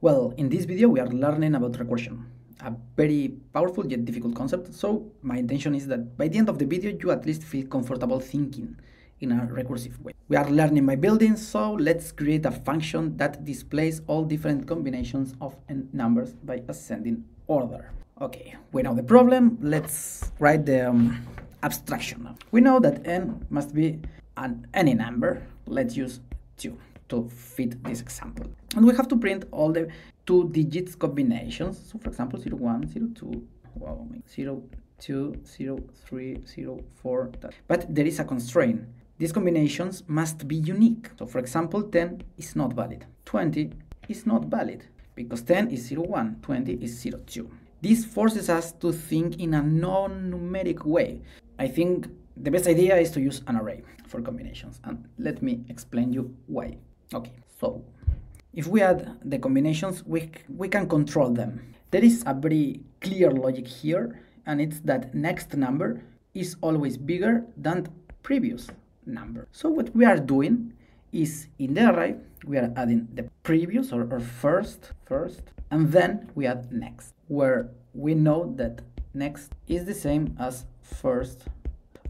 Well, in this video we are learning about recursion, a very powerful yet difficult concept, so my intention is that by the end of the video you at least feel comfortable thinking in a recursive way. We are learning by building, so let's create a function that displays all different combinations of n numbers by ascending order. Okay, we know the problem, let's write the um, abstraction. We know that n must be an any number, let's use 2 to fit this example. And we have to print all the two digits combinations. So for example, 0, 1, 0, 2, wow, 0, 2, 0, 3, 0, 4. But there is a constraint. These combinations must be unique. So for example, 10 is not valid. 20 is not valid because 10 is 0, 1, 20 is 0, 2. This forces us to think in a non-numeric way. I think the best idea is to use an array for combinations and let me explain you why. Okay, so if we add the combinations, we, we can control them. There is a very clear logic here, and it's that next number is always bigger than previous number. So what we are doing is in the array, we are adding the previous or, or first, first, and then we add next, where we know that next is the same as first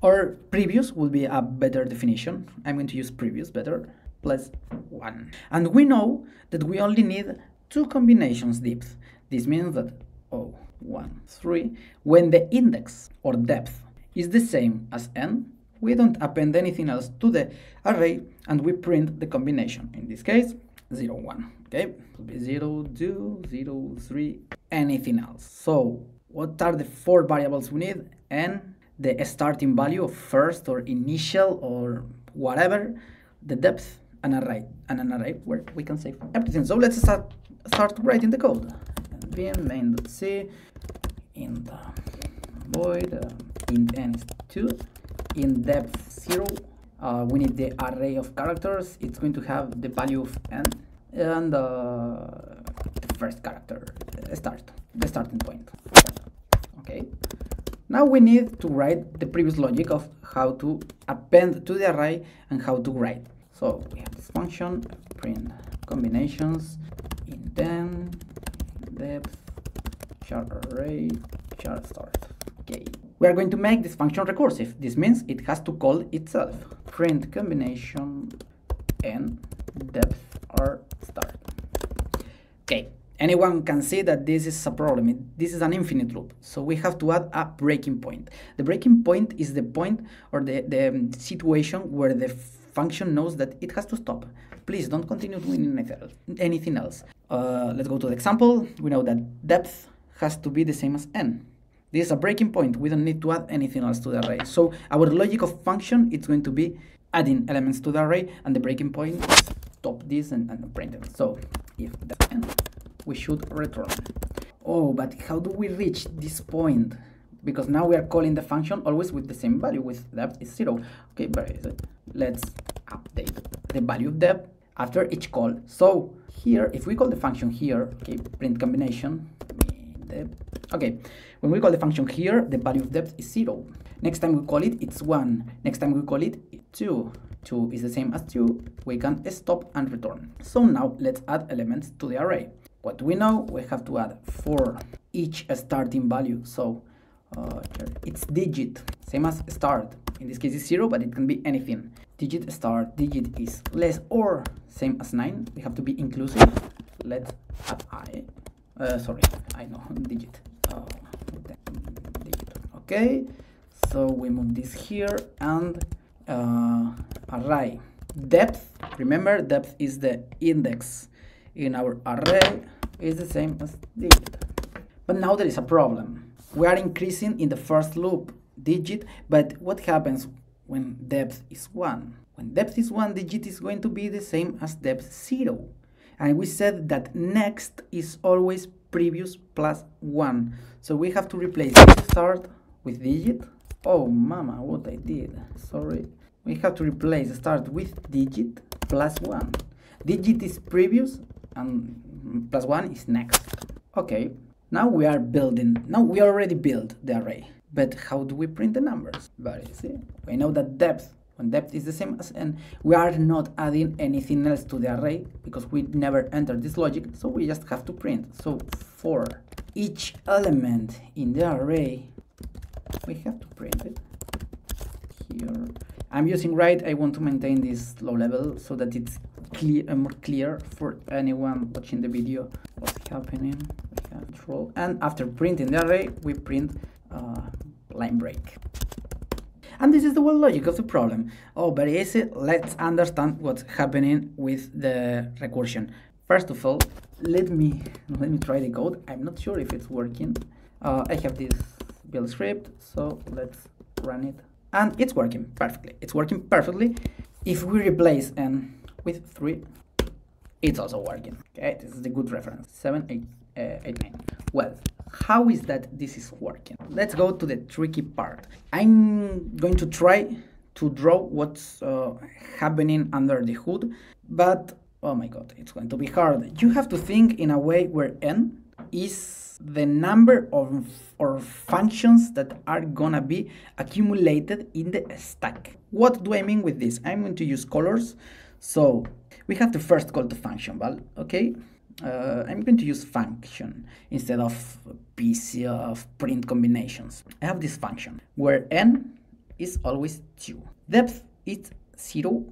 or previous would be a better definition. I'm going to use previous better plus 1. And we know that we only need two combinations depth. This means that oh, 1, 3, when the index or depth is the same as n, we don't append anything else to the array and we print the combination. In this case, 0, 1. Okay, it will be 0, 2, 0, 3, anything else. So, what are the four variables we need? n, the starting value of first or initial or whatever, the depth, an array and an array where we can save everything. So let's start start writing the code. npm main.c in the void uh, n is 2 in depth 0 uh, we need the array of characters. It's going to have the value of n. And uh, the first character uh, start the starting point. Okay. Now we need to write the previous logic of how to append to the array and how to write. So we function print combinations in 10 depth char array char start. Okay. We are going to make this function recursive. This means it has to call itself. Print combination and depth or start. Okay. Anyone can see that this is a problem. This is an infinite loop. So we have to add a breaking point. The breaking point is the point or the, the um, situation where the function knows that it has to stop. Please don't continue doing anything else. Uh, let's go to the example. We know that depth has to be the same as n. This is a breaking point. We don't need to add anything else to the array. So our logic of function is going to be adding elements to the array and the breaking point stop this and, and print it. So if the n, we should return. Oh, but how do we reach this point? Because now we are calling the function always with the same value, with depth is zero. Okay, easy. Let's update the value of depth after each call. So here, if we call the function here, okay, print combination, okay, when we call the function here, the value of depth is zero. Next time we call it, it's one. Next time we call it, two. Two is the same as two. We can stop and return. So now let's add elements to the array. What do we know? We have to add for each starting value. So uh, it's digit, same as start. In this case, it's zero, but it can be anything. Digit start digit is less or same as 9 we have to be inclusive. Let's add i. Uh, sorry i know digit. Oh, digit. Okay so we move this here and uh, array. Depth remember depth is the index. In our array is the same as digit. But now there is a problem we are increasing in the first loop digit but what happens when depth is 1. When depth is 1, digit is going to be the same as depth 0. And we said that next is always previous plus 1. So we have to replace start with digit. Oh, mama, what I did. Sorry. We have to replace start with digit plus 1. Digit is previous and plus 1 is next. Okay, now we are building, now we already built the array. But how do we print the numbers? Very easy. We know that depth when depth is the same as n, we are not adding anything else to the array because we never entered this logic, so we just have to print. So for each element in the array, we have to print it here. I'm using write, I want to maintain this low level so that it's clear uh, more clear for anyone watching the video what's happening. Control and after printing the array, we print uh, line break. And this is the whole logic of the problem. Oh, very easy. Let's understand what's happening with the recursion. First of all, let me let me try the code. I'm not sure if it's working. Uh, I have this build script, so let's run it. And it's working perfectly. It's working perfectly. If we replace n with 3, it's also working. Okay, this is a good reference. 7, 8, uh, 8 9. Well, how is that this is working? Let's go to the tricky part. I'm going to try to draw what's uh, happening under the hood, but oh my god, it's going to be hard. You have to think in a way where n is the number of or functions that are gonna be accumulated in the stack. What do I mean with this? I'm going to use colors. So we have to first call the function val, okay? uh, I'm going to use function instead of PC of print combinations. I have this function where n is always 2. Depth is 0.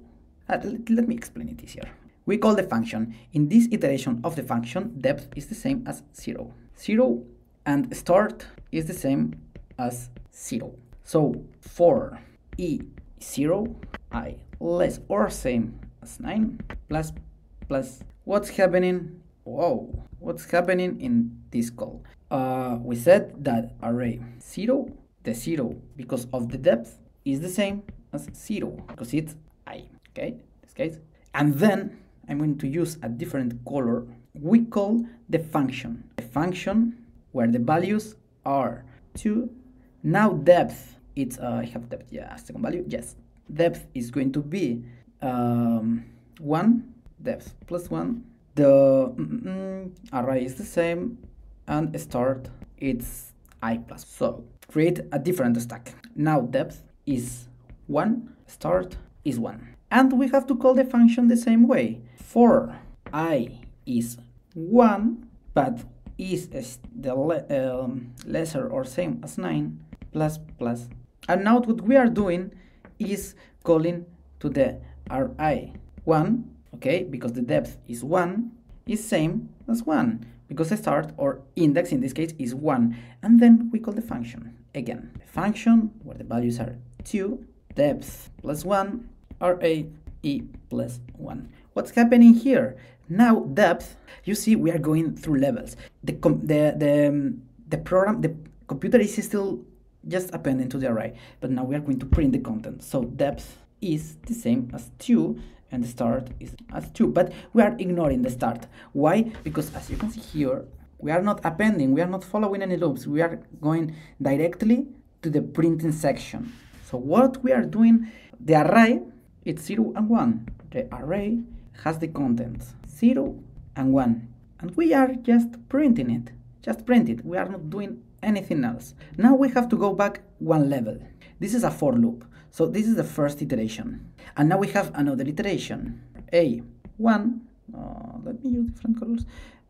Uh, let, let me explain it easier. We call the function. In this iteration of the function, depth is the same as 0. 0 and start is the same as 0. So for e 0, i less or same as 9 plus plus what's happening whoa, what's happening in this call? Uh, we said that array 0, the 0, because of the depth, is the same as 0, because it's i, okay, this case. And then I'm going to use a different color. We call the function. The function where the values are 2. Now depth, it's, uh, I have depth, yeah, second value, yes. Depth is going to be um, 1, depth plus 1, the mm, mm, array is the same and start it's i plus. So create a different stack. Now depth is 1 start is 1 and we have to call the function the same way. For i is 1 but is the le um, lesser or same as 9 plus plus. And now what we are doing is calling to the ri 1 okay, because the depth is 1, is same as 1, because the start or index in this case is 1, and then we call the function. Again, the function where the values are 2, depth plus 1, RA, E plus 1. What's happening here? Now depth, you see we are going through levels. The, the, the, um, the program, the computer is still just appending to the array, but now we are going to print the content. So depth is the same as 2 and the start is as 2 but we are ignoring the start. Why? Because as you can see here we are not appending we are not following any loops. We are going directly to the printing section. So what we are doing the array it's 0 and 1 the array has the contents 0 and 1 and we are just printing it just print it. We are not doing anything else. Now we have to go back one level. This is a for loop so this is the first iteration. And now we have another iteration. A, 1, uh, let me use different colors.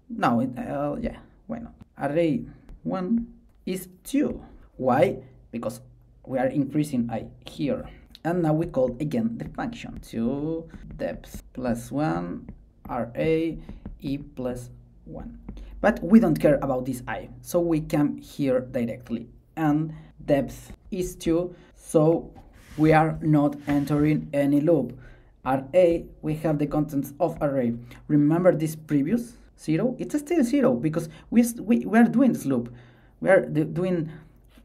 No, it, uh, yeah, why not? Array 1 is 2. Why? Because we are increasing i here. And now we call again the function 2 depth plus 1 ra e plus 1. But we don't care about this i, so we come here directly. And depth is 2, so we are not entering any loop. At A, we have the contents of array. Remember this previous zero? It's still zero because we, we, we are doing this loop. We are doing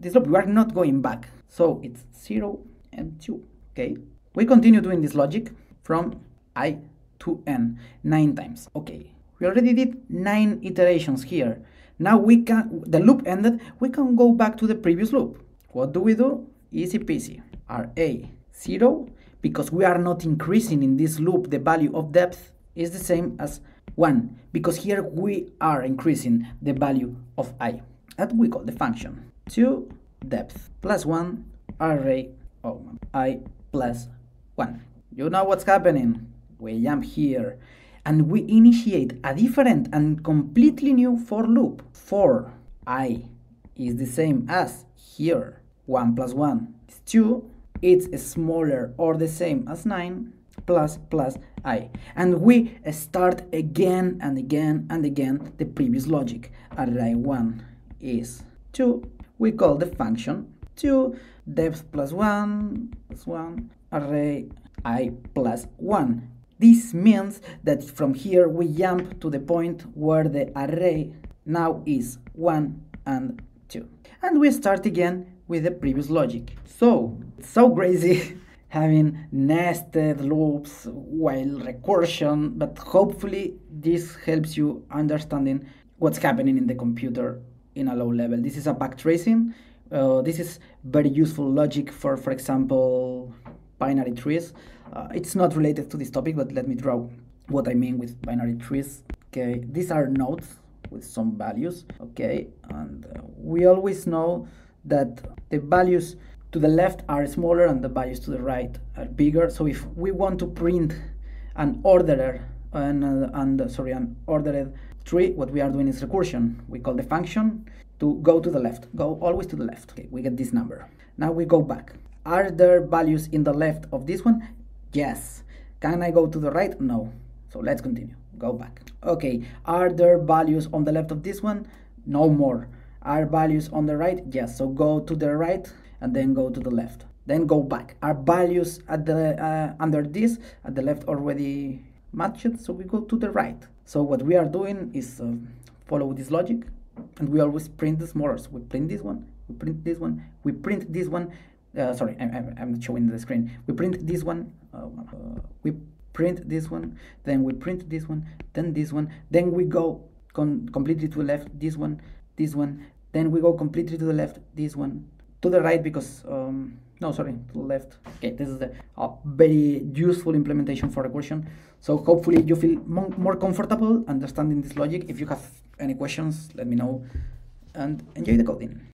this loop. We are not going back. So it's zero and two, okay? We continue doing this logic from i to n, nine times. Okay, we already did nine iterations here. Now we can, the loop ended, we can go back to the previous loop. What do we do? Easy peasy are a 0 because we are not increasing in this loop the value of depth is the same as 1 because here we are increasing the value of i that we call the function 2 depth plus 1 array oh, i plus 1. You know what's happening? We jump here and we initiate a different and completely new for loop. For i is the same as here. 1 plus 1 is 2. It's smaller or the same as 9 plus plus i. And we start again and again and again the previous logic. Array 1 is 2. We call the function 2 depth plus 1 plus 1 array i plus 1 this means that from here we jump to the point where the array now is 1 and 2. And we start again with the previous logic. So, so crazy having nested loops while recursion, but hopefully this helps you understanding what's happening in the computer in a low level. This is a backtracking. Uh, this is very useful logic for, for example, binary trees. Uh, it's not related to this topic, but let me draw what I mean with binary trees. Okay, these are nodes with some values, okay, and uh, we always know that the values to the left are smaller and the values to the right are bigger. So if we want to print an ordered and, uh, and uh, sorry an ordered tree, what we are doing is recursion. We call the function to go to the left, go always to the left. Okay, we get this number. Now we go back. Are there values in the left of this one? Yes. Can I go to the right? No. So let's continue. Go back. Okay. Are there values on the left of this one? No more. Are values on the right? Yes. So go to the right and then go to the left. Then go back. Are values at the uh, under this at the left already matched? So we go to the right. So what we are doing is uh, follow this logic, and we always print the smaller. So we print this one, we print this one, we print this one, uh, sorry, I'm, I'm showing the screen. We print this one, uh, we print this one, then we print this one, then this one, then we go completely to the left, this one, this one, then we go completely to the left, this one, to the right because, um, no, sorry, to the left. Okay, this is a, a very useful implementation for recursion. So hopefully you feel more comfortable understanding this logic. If you have any questions, let me know and enjoy the coding.